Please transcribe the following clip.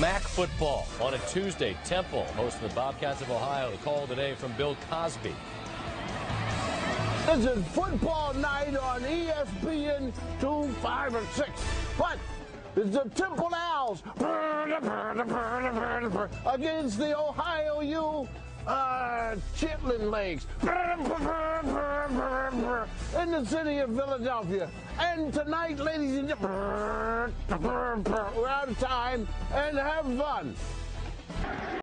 MAC football on a Tuesday. Temple hosting the Bobcats of Ohio. The call today from Bill Cosby. This is football night on ESPN 2, 5, and 6. But it's the Temple Owls against the Ohio U uh, Chitlin Legs in the city of Philadelphia. And tonight, ladies and gentlemen, we're out of time and have fun.